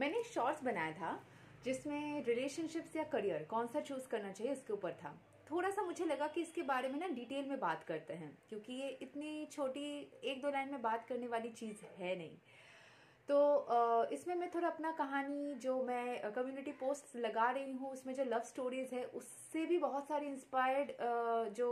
मैंने शॉर्ट्स बनाया था, जिसमें रिलेशनशिप्स या करियर कौन सा चूज़ करना चाहिए इसके ऊपर था। थोड़ा सा मुझे लगा कि इसके बारे में ना डिटेल में बात करते हैं, क्योंकि ये इतनी छोटी एक दो लाइन में बात करने वाली चीज़ है नहीं। तो इसमें मैं थोड़ा अपना कहानी जो मैं कम्युनिटी पोस्ट लगा रही हूँ, उसमें जो लव स्टोरीज है, उससे भी बहुत सारी इंस्पायर्ड जो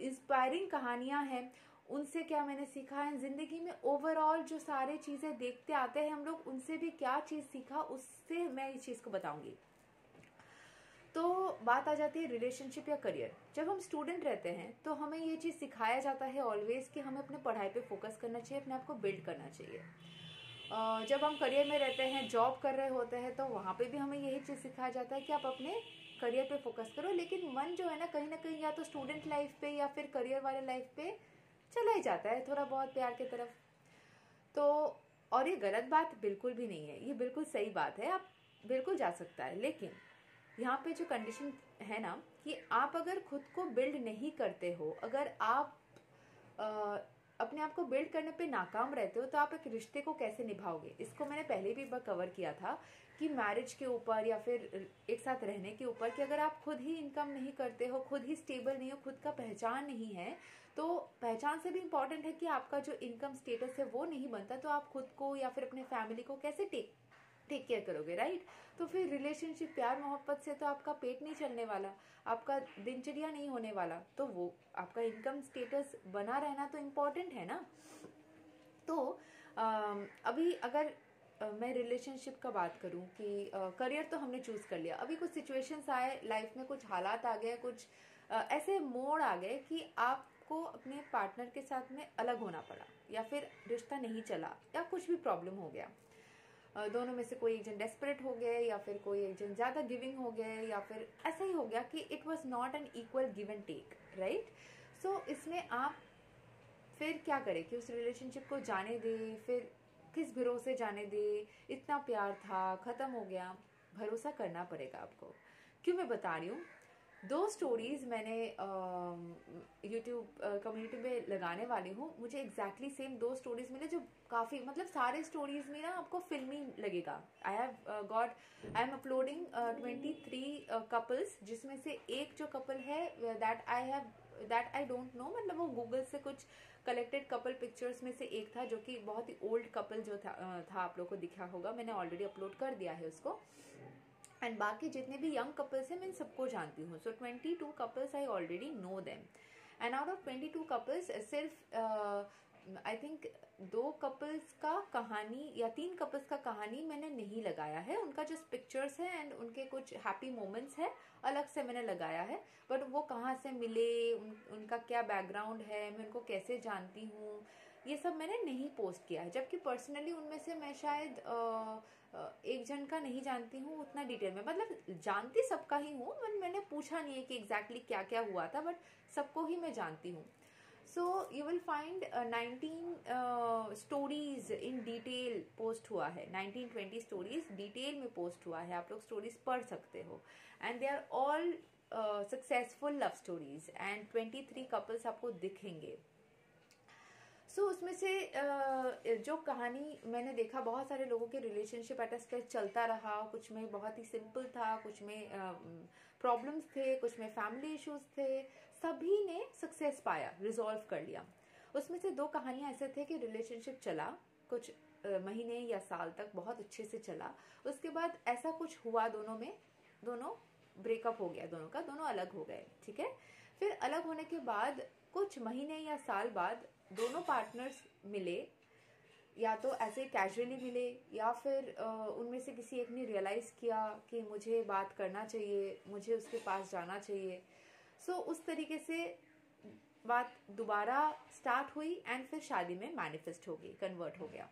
इंस्पायरिंग कहानियाँ हैं उनसे क्या मैंने सीखा है? ज़िंदगी में ओवरऑल जो सारे चीज़ें देखते आते हैं हम लोग, उनसे भी क्या चीज़ सीखा, उससे मैं इस चीज़ को बताऊँगी। तो बात आ जाती है रिलेशनशिप या करियर जब हम स्टूडेंट रहते हैं तो हमें ये चीज़ सिखाया जाता है ऑलवेज कि हमें अपने पढ़ाई पे फोकस करना चाहिए, अपने आप को बिल्ड करना चाहिए। जब हम करियर में रहते हैं जॉब कर रहे होते हैं तो वहाँ पे भी हमें यही चीज़ सिखाया जाता है कि आप अपने करियर पे फोकस करो, लेकिन मन जो है ना, कहीं ना कहीं या तो स्टूडेंट लाइफ पे या फिर करियर वाले लाइफ पे चला ही जाता है थोड़ा बहुत प्यार की तरफ़। तो और ये गलत बात बिल्कुल भी नहीं है। ये बिल्कुल सही बात है आप बिल्कुल जा सकता है। लेकिन यहाँ पे जो कंडीशन है ना कि आप अगर खुद को बिल्ड नहीं करते हो अगर आप आ, अपने आप को बिल्ड करने पे नाकाम रहते हो तो आप एक रिश्ते को कैसे निभाओगे? इसको मैंने पहले भी एक बार कवर किया था कि मैरिज के ऊपर या फिर एक साथ रहने के ऊपर कि अगर आप खुद ही इनकम नहीं करते हो, खुद ही स्टेबल नहीं हो, खुद का पहचान नहीं है तो पहचान से भी इम्पोर्टेंट है कि आपका जो इनकम स्टेटस है वो नहीं बनता तो आप खुद को या फिर अपने फैमिली को कैसे टेक टेक केयर करोगे राइट तो फिर रिलेशनशिप प्यार मोहब्बत से तो आपका पेट नहीं चलने वाला, आपका दिनचर्या नहीं होने वाला तो वो आपका इनकम स्टेटस बना रहना तो इम्पोर्टेंट है ना? तो अभी अगर मैं रिलेशनशिप का बात करूँ कि करियर तो हमने चूज़ कर लिया। अभी कुछ सिचुएशंस आए लाइफ में कुछ हालात आ गए, कुछ ऐसे मोड़ आ गए कि आपको अपने पार्टनर के साथ में अलग होना पड़ा, या फिर रिश्ता नहीं चला, या कुछ भी प्रॉब्लम हो गया। दोनों में से कोई एक जन डेस्परेट हो गए या फिर कोई एक जन ज़्यादा गिविंग हो गए या फिर ऐसा ही हो गया कि it was not an equal give and take right so इसमें आप फिर क्या करें कि उस रिलेशनशिप को जाने दे, फिर किस भरोसे जाने दे? इतना प्यार था, खत्म हो गया। भरोसा करना पड़ेगा आपको। क्यों मैं बता रही हूँ? दो स्टोरीज मैंने यूट्यूब कम्युनिटी में लगाने वाली हूँ। मुझे एग्जैक्टली सेम दो स्टोरीज मिले जो काफ़ी मतलब सारे स्टोरीज में ना आपको फिल्मी लगेगा। I have got I am uploading twenty three couples जिसमें से एक जो कपल है that I have that I don't know मतलब वो गूगल से कुछ कलेक्टेड कपल पिक्चर्स में से एक था जो कि बहुत ही ओल्ड कपल जो था, था आप लोग को दिखा होगा। मैंने ऑलरेडी अपलोड कर दिया है उसको। एंड बाकी जितने भी यंग कपल्स हैं मैं इन सबको जानती हूँ। So twenty two couples I already know them and out of twenty two couples सिर्फ़ आई थिंक दो कपल्स का कहानी या तीन कपल्स का कहानी मैंने नहीं लगाया है। उनका जस्ट पिक्चर्स है एंड उनके कुछ हैप्पी मोमेंट्स है अलग से मैंने लगाया है। बट वो कहाँ से मिले उन, उनका क्या बैकग्राउंड है मैं उनको कैसे जानती हूँ? ये सब मैंने नहीं पोस्ट किया है। जबकि पर्सनली उनमें से मैं शायद एक जन का नहीं जानती हूँ, उतना डिटेल में। मतलब जानती सबका ही हूँ बट मैंने पूछा नहीं है कि एग्जैक्टली क्या क्या हुआ था बट सबको ही मैं जानती हूँ। So you will find nineteen stories in detail post हुआ है। नाइनटीन ट्वेंटी स्टोरीज डिटेल में पोस्ट हुआ है। आप लोग स्टोरीज पढ़ सकते हो। And they are all successful love stories and twenty three couples आपको दिखेंगे। सो so, उसमें से जो कहानी मैंने देखा बहुत सारे लोगों के रिलेशनशिप एट स्टेज चलता रहा। कुछ में बहुत ही सिंपल था कुछ में प्रॉब्लम्स थे कुछ में फैमिली इश्यूज़ थे। सभी ने सक्सेस पाया रिजॉल्व कर लिया। उसमें से दो कहानियाँ ऐसे थे कि रिलेशनशिप चला कुछ महीने या साल तक बहुत अच्छे से चला। उसके बाद ऐसा कुछ हुआ दोनों में दोनों ब्रेकअप हो गया दोनों का दोनों अलग हो गए ठीक है? फिर अलग होने के बाद कुछ महीने या साल बाद दोनों पार्टनर्स मिले या तो ऐसे कैजुअली मिले या फिर उनमें से किसी एक ने रियलाइज़ किया कि मुझे बात करना चाहिए मुझे उसके पास जाना चाहिए। सो so, उस तरीके से बात दोबारा स्टार्ट हुई एंड फिर शादी में मैनिफेस्ट हो गई कन्वर्ट हो गया।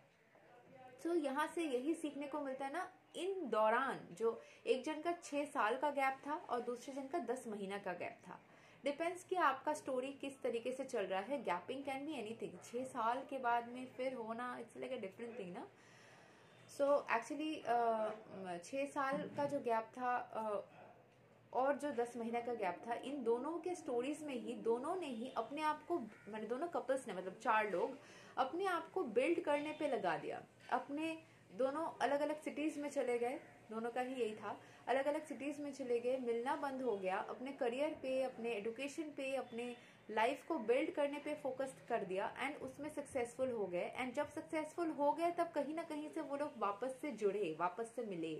तो so, यहाँ से यही सीखने को मिलता है ना इन दौरान जो एक जन का छह साल का गैप था और दूसरे जन का दस महीना का गैप था। डिपेंड्स कि आपका स्टोरी किस तरीके से चल रहा है। गैपिंग कैन बी एनीथिंग छह साल के बाद में फिर होना it's like a different thing ना। सो एक्चुअली छह साल का जो गैप था uh, और जो दस महीने का गैप था इन दोनों के स्टोरीज में ही दोनों ने ही अपने आप को मैंने दोनों कपल्स ने मतलब चार लोग अपने आप को बिल्ड करने पे लगा दिया। अपने दोनों अलग अलग सिटीज़ में चले गए दोनों का ही यही था। अलग अलग सिटीज़ में चले गए, मिलना बंद हो गया, अपने करियर पे, अपने एडुकेशन पे, अपने लाइफ को बिल्ड करने पे फोकस कर दिया एंड उसमें सक्सेसफुल हो गए. एंड जब सक्सेसफुल हो गए, तब कहीं ना कहीं से वो लोग वापस से जुड़े, वापस से मिले.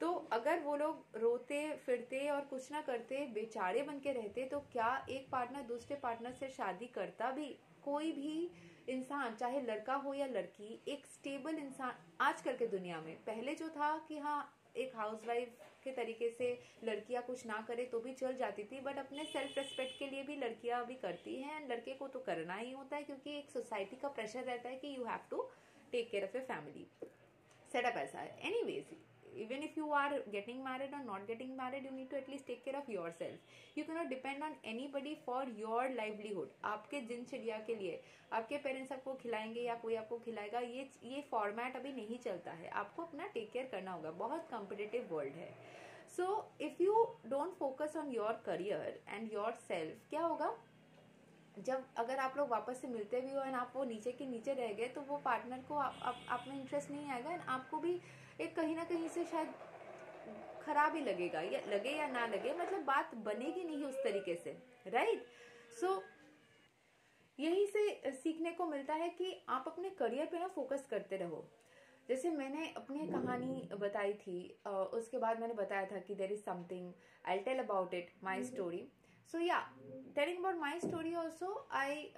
तो अगर वो लोग रोते, फिरते और कुछ ना करते, बेचारे बन के रहते तो क्या एक पार्टनर दूसरे पार्टनर से शादी करता भी? कोई भी इंसान, चाहे लड़का हो या लड़की, एक स्टेबल इंसान आजकल के दुनिया में, पहले जो था कि हाँ एक हाउसवाइफ के तरीके से लड़कियाँ कुछ ना करे तो भी चल जाती थी बट अपने सेल्फ रिस्पेक्ट के लिए भी लड़कियाँ भी करती हैं। लड़के को तो करना ही होता है, क्योंकि एक सोसाइटी का प्रेशर रहता है कि you have to take care of a family setup ऐसा है। Any even if you are getting married or not getting married you need to at least take care of yourself. You cannot depend on anybody for your livelihood. आपके दिनचर्या के लिए आपके parents आपको खिलाएँगे या कोई आपको खिलाएगा ये ये फॉर्मेट अभी नहीं चलता है। आपको अपना टेक केयर करना होगा। बहुत कॉम्पिटेटिव वर्ल्ड है। So if you don't focus on your career and your self क्या होगा? जब अगर आप लोग वापस से मिलते भी हो एंड आप वो नीचे के नीचे रह गए तो वो पार्टनर को आप, आप, आप में इंटरेस्ट नहीं आएगा एंड आपको भी एक कहीं ना कहीं से शायद खराब ही लगेगा या लगे या ना लगे मतलब बात बनेगी नहीं उस तरीके से राइट सो so, यही से सीखने को मिलता है कि आप अपने करियर पे ना फोकस करते रहो। जैसे मैंने अपनी कहानी बताई थी उसके बाद मैंने बताया था कि there is something I tell about it my story so या telling about my story also I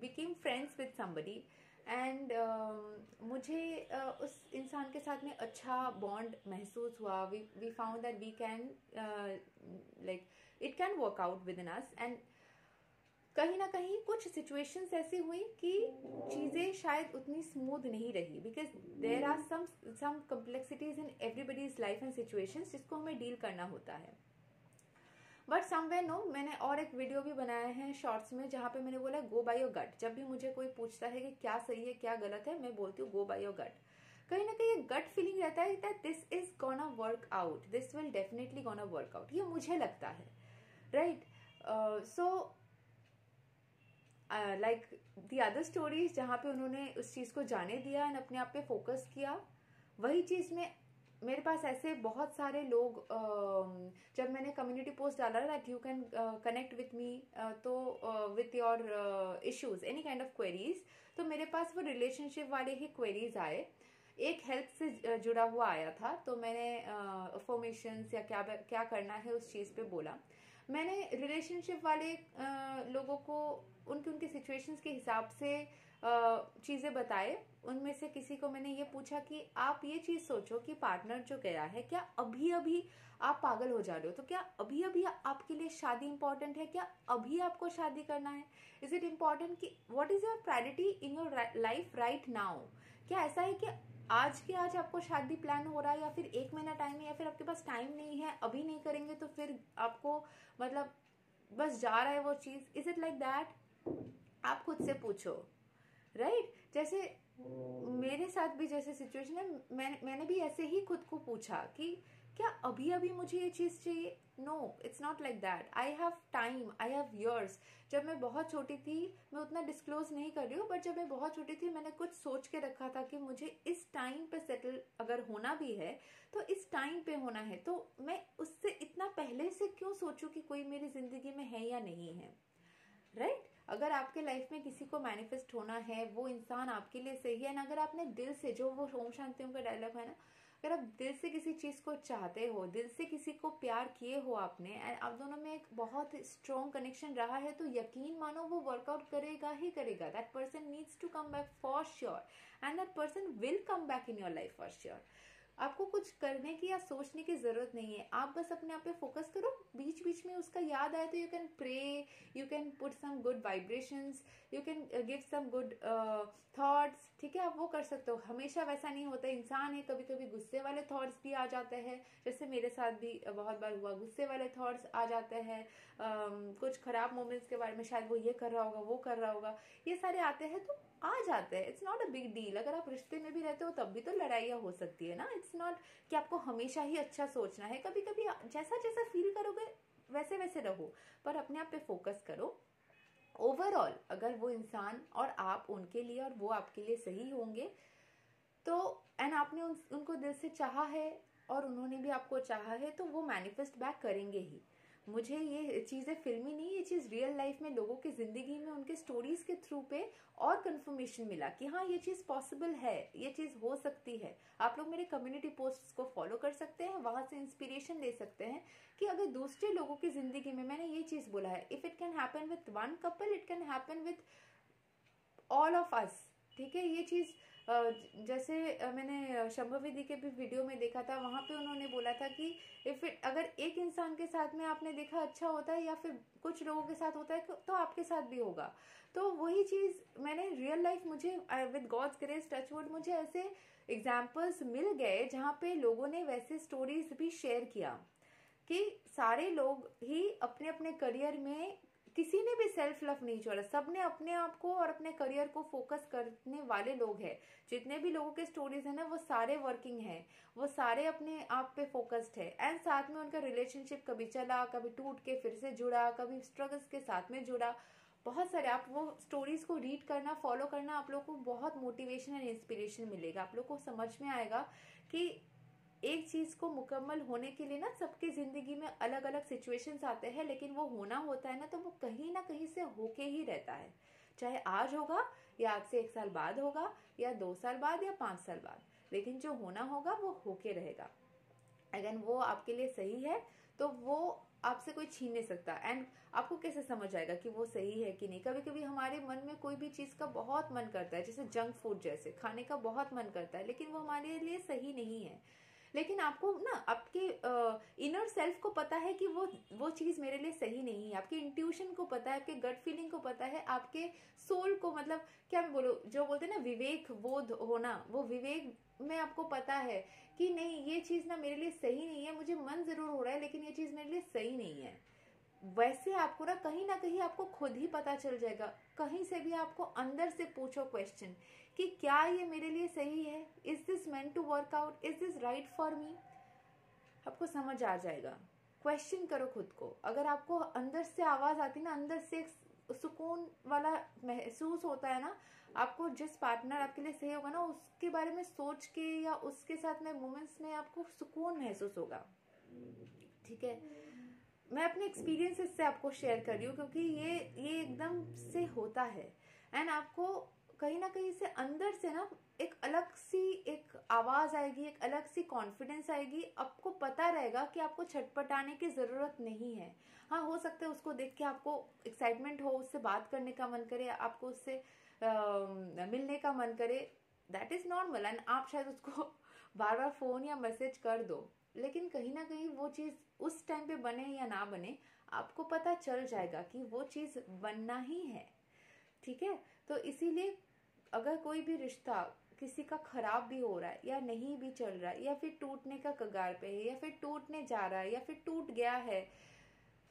became friends with somebody and uh, मुझे uh, उस इंसान के साथ में अच्छा बॉन्ड महसूस हुआ। We we found that we can like it can work out within us and कहीं ना कहीं कुछ सिचुएशंस ऐसी हुई कि चीज़ें शायद उतनी स्मूथ नहीं रही। Because there are some complexities in everybody's life and situations जिसको हमें डील करना होता है। बट समवे नो मैंने और एक वीडियो भी बनाया है शॉर्ट्स में, जहाँ पे मैंने बोला गो बाय योर गट जब भी मुझे कोई पूछता है कि क्या सही है, क्या गलत है, मैं बोलती हूँ गो बाय योर गट कहीं ना कहीं गट फीलिंग रहता है that this is gonna work out this will definitely gonna work out ये मुझे लगता है. Right so like the other stories जहाँ पे उन्होंने उस चीज़ को जाने दिया एंड अपने आप पे फोकस किया, वही चीज़ में मेरे पास ऐसे बहुत सारे लोग जब मैंने कम्युनिटी पोस्ट डाला that you can connect with me तो with your issues any kind of queries तो मेरे पास वो रिलेशनशिप वाले ही क्वेरीज आए। एक हेल्थ से जुड़ा हुआ आया था तो मैंने फॉर्मेशन या क्या क्या करना है उस चीज़ पे बोला। मैंने रिलेशनशिप वाले uh, लोगों को उनकी उनकी सिचुएशंस के हिसाब से चीज़ें बताए, उनमें से किसी को मैंने ये पूछा कि आप ये चीज़ सोचो कि पार्टनर जो गया है, क्या अभी अभी आप पागल हो जा रहे हो? तो क्या अभी अभी आपके लिए शादी इंपॉर्टेंट है? क्या अभी आपको शादी करना है? इज़ इट इंपॉर्टेंट कि what is your priority in your life right now क्या ऐसा है कि आज के आज आपको शादी प्लान हो रहा है या फिर एक महीना टाइम है या फिर आपके पास टाइम नहीं है, अभी नहीं करेंगे तो फिर आपको मतलब बस जा रहा है वो चीज़? इज़ इट लाइक दैट आप खुद से पूछो। राइट? right? जैसे मेरे साथ भी जैसे सिचुएशन है मैं, मैंने भी ऐसे ही खुद को पूछा कि क्या अभी अभी मुझे ये चीज़ चाहिए? No it's not like that I have time I have yours जब मैं बहुत छोटी थी मैं उतना डिस्क्लोज नहीं कर रही हूँ बट जब मैं बहुत छोटी थी मैंने कुछ सोच के रखा था कि मुझे इस टाइम पे सेटल अगर होना भी है तो इस टाइम पे होना है। तो मैं उससे इतना पहले से क्यों सोचूं कि कोई मेरी ज़िंदगी में है या नहीं है? Right right? अगर आपके लाइफ में किसी को मैनिफेस्ट होना है, वो इंसान आपके लिए सही है ना अगर आपने दिल से जो वो ओम शांतियों का डायलॉग है ना, अगर आप दिल से किसी चीज़ को चाहते हो, दिल से किसी को प्यार किए हो आपने एंड आप दोनों में एक बहुत स्ट्रॉन्ग कनेक्शन रहा है तो यकीन मानो वो वर्कआउट करेगा ही करेगा। That person needs to come back for sure and that person will come back in your life for sure आपको कुछ करने की या सोचने की ज़रूरत नहीं है। आप बस अपने आप पे फोकस करो। बीच बीच में उसका याद आए तो you can pray you can put some good vibrations you can give some good thoughts ठीक है? आप वो कर सकते हो। हमेशा वैसा नहीं होता। इंसान है कभी कभी गुस्से वाले थॉट्स भी आ जाते हैं। जैसे मेरे साथ भी बहुत बार हुआ। गुस्से वाले थॉट्स आ जाते हैं। um, कुछ खराब मोमेंट्स के बारे में शायद वो ये कर रहा होगा वो कर रहा होगा। ये सारे आते हैं तो आ जाते हैं। It's not a big deal अगर आप रिश्ते में भी रहते हो तब भी तो लड़ाइयाँ हो सकती है ना? इट्स नॉट कि आपको हमेशा ही अच्छा सोचना है। कभी कभी जैसा जैसा फील करोगे वैसे वैसे रहो। पर अपने आप पे फोकस करो। ओवरऑल अगर वो इंसान और आप उनके लिए और वो आपके लिए सही होंगे तो एंड आपने उन, उनको दिल से चाहा है और उन्होंने भी आपको चाहा है तो वो मैनिफेस्ट बैक करेंगे ही। मुझे ये चीज़ें फिल्मी नहीं, ये चीज़ रियल लाइफ में लोगों की ज़िंदगी में, उनके स्टोरीज के थ्रू पे और कंफर्मेशन मिला कि हाँ ये चीज़ पॉसिबल है, ये चीज़ हो सकती है। आप लोग मेरे कम्युनिटी पोस्ट को फॉलो कर सकते हैं, वहाँ से इंस्पिरेशन ले सकते हैं कि अगर दूसरे लोगों की ज़िंदगी में मैंने ये चीज़ बोला है if it can happen with one couple it can happen with all of us ठीक है? ये चीज़ जैसे मैंने शंभवी दी के भी वीडियो में देखा था, वहाँ पे उन्होंने बोला था कि इफ़ इट अगर एक इंसान के साथ में आपने देखा अच्छा होता है या फिर कुछ लोगों के साथ होता है तो आपके साथ भी होगा। तो वही चीज़ मैंने रियल लाइफ मुझे विद गॉड्स ग्रेस टचवुड मुझे ऐसे एग्जाम्पल्स मिल गए जहाँ पे लोगों ने वैसे स्टोरीज भी शेयर किया कि सारे लोग ही अपने अपने करियर में किसी ने भी सेल्फ लव नहीं छोड़ा। सबने अपने आप को और अपने करियर को फोकस करने वाले लोग हैं। जितने भी लोगों के स्टोरीज है ना, वो सारे वर्किंग हैं। वो सारे अपने आप पे फोकस्ड है। एंड साथ में उनका रिलेशनशिप कभी चला, कभी टूट के फिर से जुड़ा, कभी स्ट्रगल्स के साथ में जुड़ा। बहुत सारे आप वो स्टोरीज को रीड करना फॉलो करना आप लोग को बहुत मोटिवेशन एंड इंस्पिरेशन मिलेगा। आप लोग को समझ में आएगा कि एक चीज़ को मुकम्मल होने के लिए ना सबके ज़िंदगी में अलग अलग सिचुएशंस आते हैं, लेकिन वो होना होता है ना तो वो कहीं ना कहीं से होके ही रहता है। चाहे आज होगा, या आज से एक साल बाद होगा, या दो साल बाद, या पाँच साल बाद, लेकिन जो होना होगा, वो होके रहेगा। अगर वो आपके लिए सही है तो वो आपसे कोई छीन नहीं सकता। एंड आपको कैसे समझ आएगा कि वो सही है कि नहीं? कभी कभी हमारे मन में कोई भी चीज़ का बहुत मन करता है, जैसे जंक फ़ूड जैसे, खाने का बहुत मन करता है, लेकिन वो हमारे लिए सही नहीं है। लेकिन आपको ना, आपके इनर सेल्फ को पता है कि वो वो चीज़ मेरे लिए सही नहीं है। आपके इंट्यूशन को पता है, आपके गट फीलिंग को पता है, आपके सोल को मतलब क्या मैं बोलो, जो बोलते हैं ना, विवेक, बोध होना, वो विवेक में आपको पता है कि नहीं, ये चीज़ ना मेरे लिए सही नहीं है, मुझे मन ज़रूर हो रहा है, लेकिन ये चीज़ मेरे लिए सही नहीं है। वैसे आपको ना, कहीं ना कहीं आपको खुद ही पता चल जाएगा। कहीं से भी आपको अंदर से पूछो क्वेश्चन कि क्या ये मेरे लिए सही है? This meant to work out is this right for me आपको समझ आ जाएगा। क्वेश्चन करो खुद को। अगर आपको अंदर से आवाज़ आती ना, अंदर से सुकून वाला महसूस होता है ना, आपको जिस पार्टनर आपके लिए सही होगा ना, उसके बारे में सोच के या उसके साथ में मोमेंट्स में आपको सुकून महसूस होगा। ठीक है? मैं अपने एक्सपीरियंसेस से आपको शेयर कर रही हूँ, क्योंकि ये ये एकदम से होता है। एंड आपको कहीं ना कहीं से अंदर से ना एक अलग सी एक आवाज़ आएगी एक अलग सी कॉन्फिडेंस आएगी। आपको पता रहेगा कि आपको छटपटाने की ज़रूरत नहीं है। हाँ हो सकता है उसको देख के आपको एक्साइटमेंट हो उससे बात करने का मन करे आपको उससे आ, मिलने का मन करे। दैट इज़ नॉर्मल एंड आप शायद उसको बार बार फ़ोन या मैसेज कर दो। लेकिन कहीं ना कहीं वो चीज़ उस टाइम पे बने या ना बने आपको पता चल जाएगा कि वो चीज़ बनना ही है। ठीक है? तो इसीलिए अगर कोई भी रिश्ता किसी का खराब भी हो रहा है या नहीं भी चल रहा है या फिर टूटने का कगार पे है या फिर टूटने जा रहा है या फिर टूट गया है,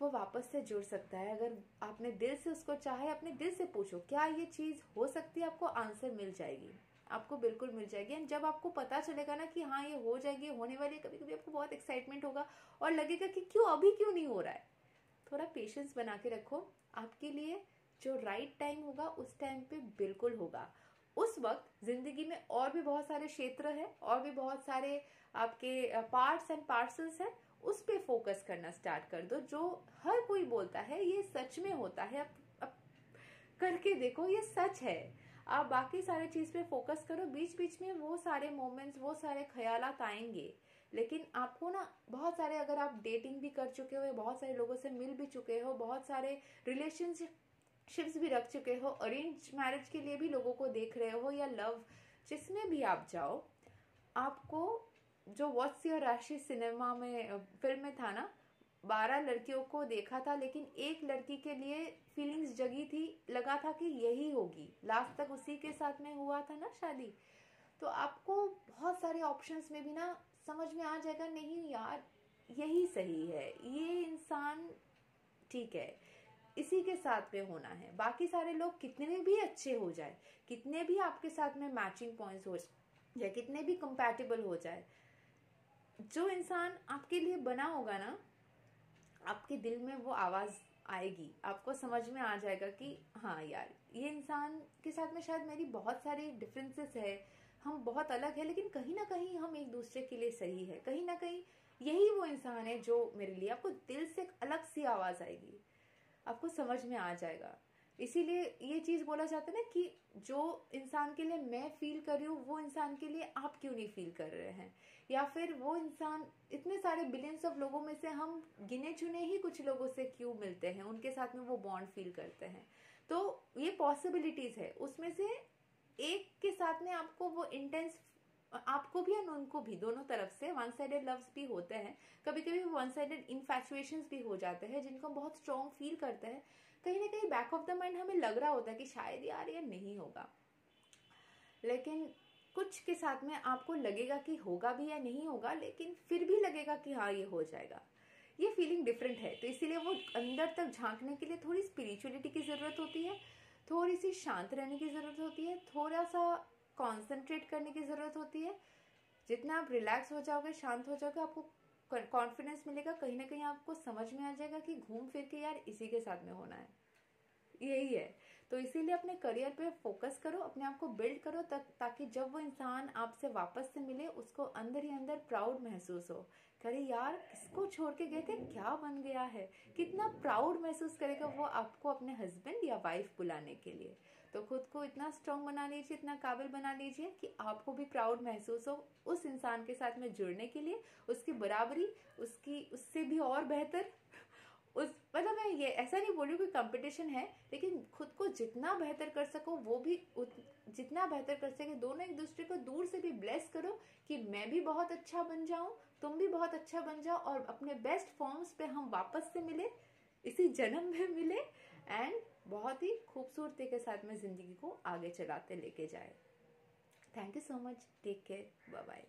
वो वापस से जुड़ सकता है। अगर आपने दिल से उसको चाहे अपने दिल से पूछो, क्या ये चीज़ हो सकती है? आपको आंसर मिल जाएगी। आपको बिल्कुल मिल जाएगी। एंड जब आपको पता चलेगा ना कि हाँ ये हो जाएगी, होने वाली कभी कभी आपको बहुत एक्साइटमेंट होगा और लगेगा कि क्यों, अभी क्यों नहीं हो रहा है। थोड़ा पेशेंस बना के रखो। आपके लिए जो राइट टाइम होगा, उस टाइम पे बिल्कुल होगा। उस वक्त ज़िंदगी में और भी बहुत सारे क्षेत्र है और भी बहुत सारे आपके पार्ट्स एंड पार्सल्स हैं उस पर फोकस करना स्टार्ट कर दो। जो हर कोई बोलता है ये सच में होता है। अब, अब करके देखो ये सच है। आप बाकी सारे चीज़ पे फोकस करो बीच बीच में वो सारे मोमेंट्स वो सारे ख्याल आएँगे। लेकिन आपको ना बहुत सारे अगर आप डेटिंग भी कर चुके हो बहुत सारे लोगों से मिल भी चुके हो बहुत सारे रिलेशनशिप शिप्स भी रख चुके हो, अरेंज मैरिज के लिए भी लोगों को देख रहे हो या लव, जिसमें भी आप जाओ, आपको जो वॉट्स योर राशि सिनेमा में फ़िल्म में था ना, बारह लड़कियों को देखा था, लेकिन एक लड़की के लिए फीलिंग्स जगी थी, लगा था कि यही होगी। लास्ट तक उसी के साथ में हुआ था ना शादी। तो आपको बहुत सारे ऑप्शंस में भी ना, समझ में आ जाएगा, नहीं यार, यही सही है, ये इंसान ठीक है। इसी के साथ में होना है। बाकी सारे लोग कितने भी अच्छे हो जाए, कितने भी आपके साथ में मैचिंग पॉइंट्स हो जाए कितने भी कंपैटिबल हो जाए, जो इंसान आपके लिए बना होगा ना, आपके दिल में वो आवाज़ आएगी। आपको समझ में आ जाएगा कि हाँ यार, ये इंसान के साथ में शायद मेरी बहुत सारी डिफरेंसेस है। हम बहुत अलग है, लेकिन कहीं ना कहीं हम एक दूसरे के लिए सही है। कहीं ना कहीं यही वो इंसान है जो मेरे लिए आपको दिल से एक अलग सी आवाज़ आएगी। आपको समझ में आ जाएगा। इसीलिए ये चीज़ बोला जाता है ना कि जो इंसान के लिए मैं फील कर रही हूँ, वो इंसान के लिए आप क्यों नहीं फील कर रहे हैं? या फिर वो इंसान, इतने सारे बिलियंस ऑफ़ लोगों में से हम गिने चुने ही कुछ लोगों से क्यों मिलते हैं? उनके साथ में वो बॉन्ड फील करते हैं। तो ये पॉसिबिलिटीज है। उसमें से एक के साथ में आपको वो इंटेंस आपको भी और उनको भी, दोनों तरफ़ से वन साइडेड लव्स भी होते हैं। कभी कभी वन साइडेड इन्फेचुएशन भी हो जाते हैं, जिनको बहुत स्ट्रॉन्ग फील करते हैं। कहीं ना कहीं बैक ऑफ़ द माइंड हमें लग रहा होता है कि शायद यार ये नहीं होगा। लेकिन कुछ के साथ में आपको लगेगा कि होगा भी या नहीं होगा, लेकिन फिर भी लगेगा कि हाँ ये हो जाएगा। ये फीलिंग डिफरेंट है। तो इसीलिए वो अंदर तक झांकने के लिए थोड़ी स्पिरिचुअलिटी की ज़रूरत होती है, थोड़ी सी शांत रहने की ज़रूरत होती है, थोड़ा सा कॉन्सेंट्रेट करने की ज़रूरत होती है। जितना आप रिलैक्स हो जाओगे, शांत हो जाओगे, आपको कॉन्फिडेंस मिलेगा, कहीं ना कहीं आपको समझ में आ जाएगा कि घूम फिर के यार इसी के साथ में होना है। यही है। तो इसीलिए अपने करियर पे फोकस करो, अपने आप को बिल्ड करो तक जब वो इंसान आपसे वापस से मिले, उसको अंदर ही अंदर प्राउड महसूस हो। करे यार किसको छोड़ के गए थे, क्या बन गया है? कितना प्राउड महसूस करेगा वो आपको अपने हस्बैंड या वाइफ बुलाने के लिए। तो खुद को इतना स्ट्रांग बना लीजिए इतना काबिल बना लीजिए कि आपको भी प्राउड महसूस हो उस इंसान के साथ में जुड़ने के लिए उसकी बराबरी उसकी उससे भी और बेहतर। उस मतलब मैं ये ऐसा नहीं बोल रही कोई कंपटीशन है लेकिन खुद को जितना बेहतर कर सको वो भी उत, जितना बेहतर कर सके दोनों एक दूसरे को दूर से भी ब्लेस करो कि मैं भी बहुत अच्छा बन जाऊँ तुम भी बहुत अच्छा बन जाओ और अपने बेस्ट फॉर्म्स पे हम वापस से मिले इसी जन्म में मिले एंड बहुत ही खूबसूरती के साथ में ज़िंदगी को आगे चलाते लेके जाए। Thank you so much take care bye bye